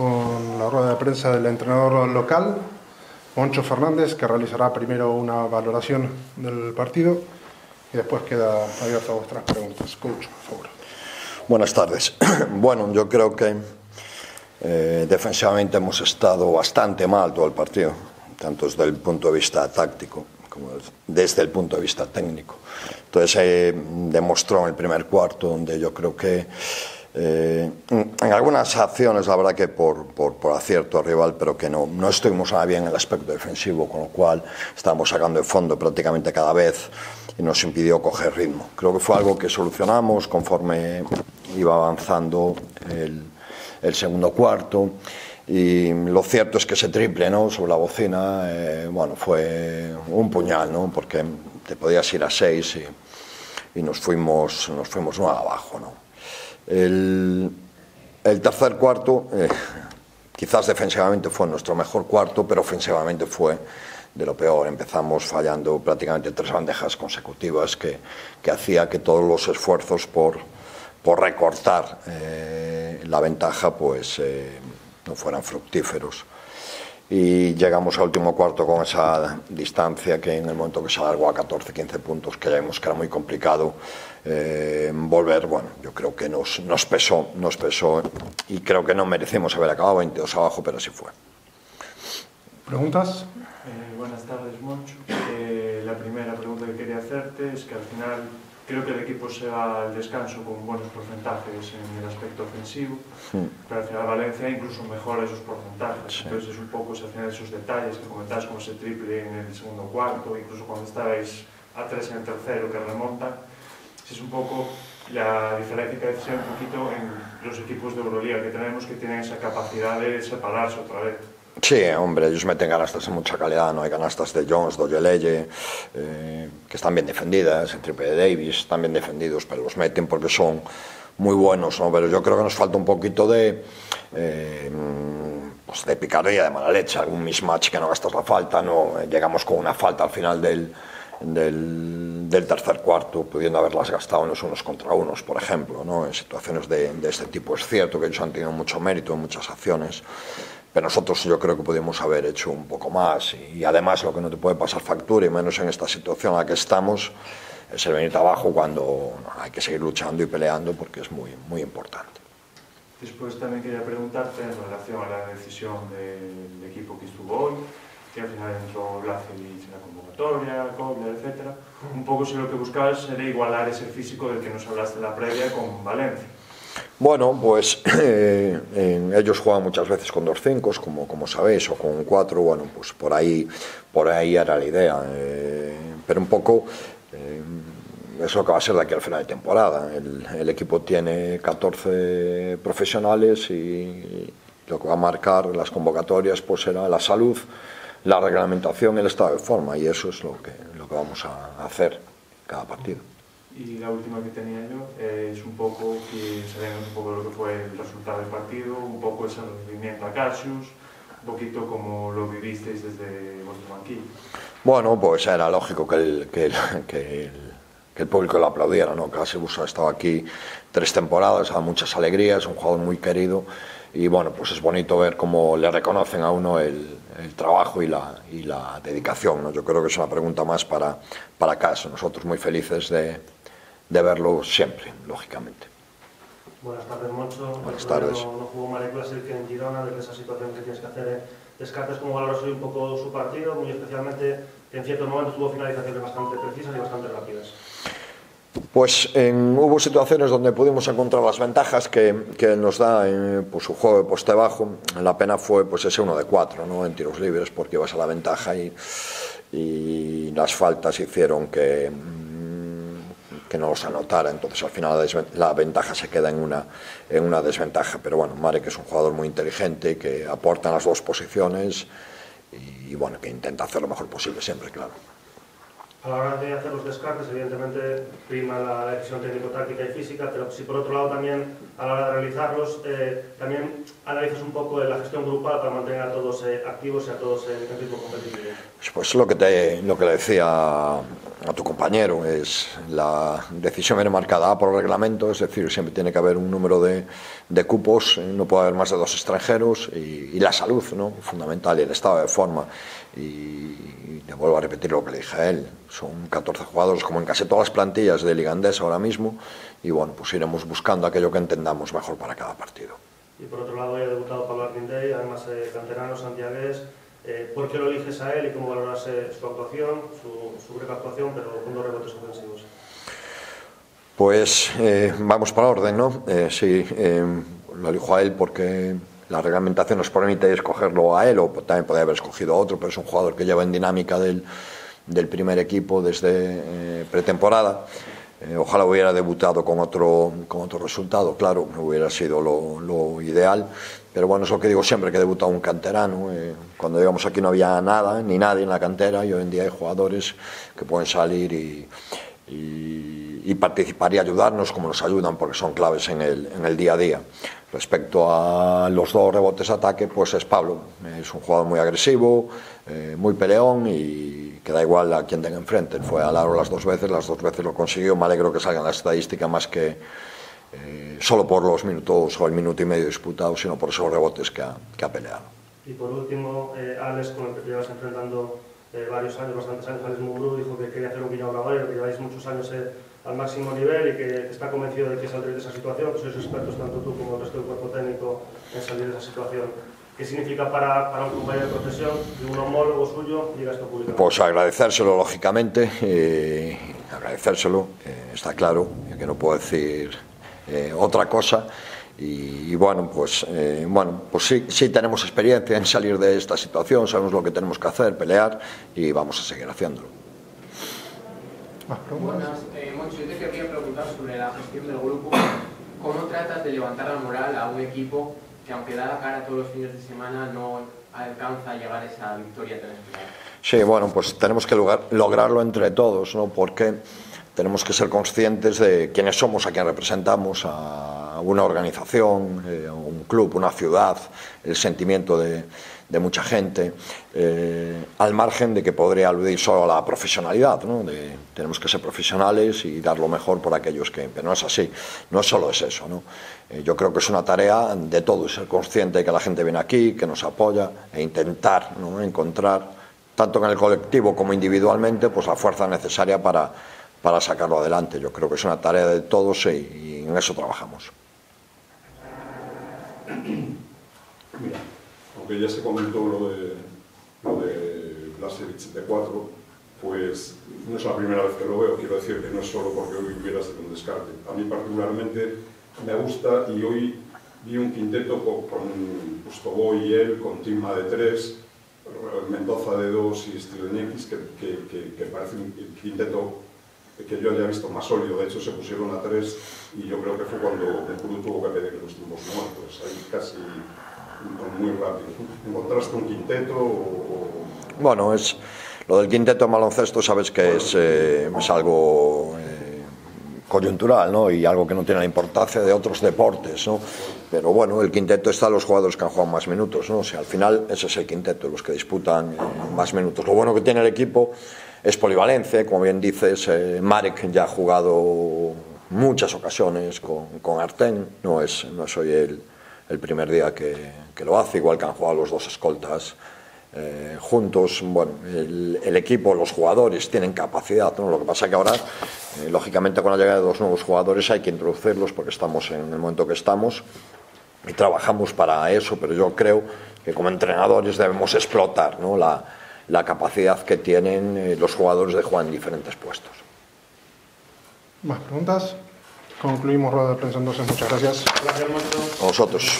con la rueda de prensa del entrenador local, Moncho Fernández, que realizará primero una valoración del partido y después queda abierta a vuestras preguntas. Coach, por favor. Buenas tardes. Bueno, yo creo que eh, defensivamente hemos estado bastante mal todo el partido, tanto desde el punto de vista táctico como desde el punto de vista técnico. Entonces eh, demostró en el primer cuarto donde yo creo que eh, en algunas acciones, la verdad que por, por, por, acierto al rival, pero que no, no estuvimos nada bien en el aspecto defensivo, con lo cual estábamos sacando de fondo prácticamente cada vez y nos impidió coger ritmo. Creo que fue algo que solucionamos conforme iba avanzando el, el segundo cuarto. Y lo cierto es que ese triple ¿no? sobre la bocina, eh, bueno, fue un puñal, ¿no? porque te podías ir a seis y, y nos fuimos, nos fuimos no abajo. ¿no? El, el tercer cuarto, eh, quizás defensivamente fue nuestro mejor cuarto, pero ofensivamente fue de lo peor. Empezamos fallando prácticamente tres bandejas consecutivas que, que hacía que todos los esfuerzos por, por recortar eh, la ventaja pues eh, no fueran fructíferos. Y llegamos al último cuarto con esa distancia que en el momento que se alargó a 14, 15 puntos, que ya vimos que era muy complicado eh, volver, bueno, yo creo que nos, nos pesó, nos pesó y creo que no merecemos haber acabado 22 abajo, pero así fue. ¿Preguntas? Eh, buenas tardes, Moncho. Eh, la primera pregunta que quería hacerte es que al final Creo que el equipo se va al descanso con buenos porcentajes en el aspecto ofensivo, sí. pero al final Valencia incluso mejora esos porcentajes. Sí. Entonces es un poco se hacen esos detalles que comentabas como ese triple en el segundo cuarto, incluso cuando estabais a tres en el tercero que remonta. Es un poco la diferencia que sea un poquito en los equipos de Euroliga que tenemos que tienen esa capacidad de separarse otra vez. Sí, hombre, ellos meten canastas de mucha calidad, ¿no? Hay canastas de Jones, de Oyeleye, eh, que están bien defendidas, el triple de Davis, están bien defendidos, pero los meten porque son muy buenos, ¿no? Pero yo creo que nos falta un poquito de, eh, pues de picardía, de mala leche, algún mismatch que no gastas la falta, ¿no? Llegamos con una falta al final del, del, del, tercer cuarto, pudiendo haberlas gastado en unos contra unos, por ejemplo, ¿no? en situaciones de, de, este tipo. Es cierto que ellos han tenido mucho mérito en muchas acciones, pero nosotros yo creo que podríamos haber hecho un poco más. Y, y además lo que no te puede pasar factura, y menos en esta situación en la que estamos, es el venir abajo cuando no, hay que seguir luchando y peleando porque es muy, muy importante. Después también quería preguntarte en relación a la decisión del equipo que estuvo hoy, que al final entró Blacevic en la convocatoria, Kobler, etc. Un poco si lo que buscabas era igualar ese físico del que nos hablaste en la previa con Valencia. Bueno, pues eh, eh, ellos juegan muchas veces con dos cinco, como, como sabéis, o con cuatro, bueno, pues por ahí, por ahí era la idea. Eh, pero un poco es lo que va a ser de aquí al final de temporada. El, el equipo tiene 14 profesionales y lo que va a marcar las convocatorias pues será la salud, la reglamentación el estado de forma y eso es lo que, lo que vamos a hacer cada partido. Y la última que tenía yo es un poco que sabemos un poco lo que fue el resultado del partido, un poco ese rendimiento a Cassius, un poquito como lo vivisteis desde vuestro banquillo. Bueno, pues era lógico que el, que el, que el, el público lo aplaudiera, ¿no? Cassius ha estado aquí tres temporadas, ha muchas alegrías, un jugador muy querido y bueno, pues es bonito ver cómo le reconocen a uno el, el trabajo y la, y la dedicación. ¿no? Yo creo que es una pregunta más para, para Caso. Nosotros muy felices de, de verlo siempre, lógicamente. Buenas tardes, Moncho. Buenas tardes. No, no jugó Marek que en Girona, de esa situación que tienes que hacer descartes, ¿cómo valoras hoy un poco su partido? Muy especialmente, en ciertos momentos tuvo finalizaciones bastante precisas y bastante rápidas. Pues hubo situaciones donde pudimos encontrar las ventajas que, que nos da eh, pues, su juego de poste bajo. La pena fue pues, ese uno de cuatro ¿no? en tiros libres porque ibas a la ventaja y, y las faltas hicieron que, que no los anotara. Entonces al final la, la, ventaja se queda en una, en una desventaja. Pero bueno, Marek es un jugador muy inteligente que aporta en las dos posiciones y, y bueno, que intenta hacer lo mejor posible siempre, claro. A la hora de hacer los descartes, evidentemente prima la decisión técnico-táctica y física, pero si por otro lado también a la hora de realizarlos, eh, también analizas un poco la gestión grupal para mantener a todos eh, activos y a todos en ritmo competitivo. Pues lo que, te, lo que le decía a tu compañero es la decisión viene marcada por el reglamento, es decir, siempre tiene que haber un número de, de cupos, eh, no puede haber más de dos extranjeros y, y la salud, ¿no? fundamental, y el estado de forma. Y, te vuelvo a repetir lo que le dije a él, son 14 jugadores como en casi todas las plantillas de Ligandés ahora mismo y bueno, pues iremos buscando aquello que entendamos mejor para cada partido. Y por otro lado, ha debutado Pablo Arquindey, además eh, canterano, santiagués. Eh, ¿Por qué lo eliges a él y cómo valoras eh, su actuación, su, su breve actuación, pero con dos rebotes ofensivos? Pues eh, vamos para orden, ¿no? Sí, lo elijo a él porque la reglamentación nos permite escogerlo a él o también podría haber escogido a otro, pero es un jugador que lleva en dinámica del, del primer equipo desde eh, pretemporada. Eh, ojalá hubiera debutado con otro, con otro resultado, claro, hubiera sido lo, lo, ideal. Pero bueno, es lo que digo siempre, que debuta un canterano. Eh, cuando llegamos aquí no había nada, ni nadie en la cantera, y hoy en día hay jugadores que pueden salir y, y, y participar y ayudarnos como nos ayudan, porque son claves en el, en el día a día. Respecto a los dos rebotes ataque, pues es Pablo. Es un jugador muy agresivo, eh, muy peleón y que da igual a quien tenga enfrente. Fue al aro las dos veces, las dos veces lo consiguió. Me alegro que salga en la estadística más que eh, solo por los minutos o el minuto y medio disputado, sino por esos rebotes que ha, que ha peleado. Y por último, eh, Alex, con el que te llevas enfrentando eh, varios años, bastantes años, Alex Mugru, dijo que quería hacer un guiño a que lleváis muchos años eh, al máximo nivel y que está convencido de que saldréis de esa situación, que sois expertos tanto tú como el resto del cuerpo técnico en salir de esa situación. ¿Qué significa para, para un compañero de profesión que un homólogo suyo diga esto públicamente? Pues agradecérselo, lógicamente, eh, agradecérselo, eh, está claro, que no puedo decir eh, otra cosa. Y, y, bueno, pues, eh, bueno, pues sí, sí tenemos experiencia en salir de esta situación, sabemos lo que tenemos que hacer, pelear y vamos a seguir haciéndolo. Buenas, eh, Moncho, yo te quería preguntar sobre la gestión del grupo. ¿Cómo tratas de levantar la moral a un equipo que, aunque da la cara todos los fines de semana, no alcanza a llegar a esa victoria tan esperada? Sí, bueno, pues tenemos que lograr, lograrlo entre todos, ¿no? Porque tenemos que ser conscientes de quiénes somos, a quién representamos, a una organización, eh, un club, una ciudad, el sentimiento de, mucha gente, eh, al margen de que podría aludir solo a la profesionalidad, ¿no? De, tenemos que ser profesionales y dar lo mejor por aquellos que... Pero no es así, no solo es eso, ¿no? Eh, yo creo que es una tarea de todos, ser consciente de que la gente viene aquí, que nos apoya e intentar ¿no? encontrar, tanto en el colectivo como individualmente, pues la fuerza necesaria para, para sacarlo adelante. Yo creo que es una tarea de todos y en eso trabajamos. Mira, aunque ya se comentó lo de, lo de Blasevich de 4, pues no es la primera vez que lo veo, quiero decir que no es solo porque hoy hubiera sido un descarte. A mí particularmente me gusta y hoy vi un quinteto con, con Gustavo y él, con Tima de 3, Mendoza de 2 y Strilenekis, que, que, que, que parece un quinteto que yo haya visto más sólido. De hecho, se pusieron a 3 y yo creo que fue cuando el Puru tuvo que pedir los tumbos muertos. Ahí casi muy rápido. ¿Encontraste un quinteto o...? Bueno, es, lo del quinteto en baloncesto sabes que es, eh, es algo eh, coyuntural ¿no? y algo que no tiene la importancia de otros deportes. ¿no? Pero bueno, el quinteto está los jugadores que han jugado más minutos. ¿no? O sea, al final ese es el quinteto, los que disputan eh, más minutos. Lo bueno que tiene el equipo es polivalencia, como bien dices, eh, Marek ya ha jugado muchas ocasiones con, con Arten, no es, no es hoy el, el primer día que, que, lo hace, igual que han jugado los dos escoltas eh, juntos. Bueno, el, el, equipo, los jugadores tienen capacidad, ¿no? Lo que pasa que ahora, eh, lógicamente, con la llegada de dos nuevos jugadores hay que introducirlos porque estamos en el momento que estamos y trabajamos para eso, pero yo creo que como entrenadores debemos explotar ¿no? la, la capacidad que tienen eh, los jugadores de jugar en diferentes puestos. ¿Más preguntas? Concluimos rueda de prensa entonces. Muchas gracias. Gracias, A vosotros.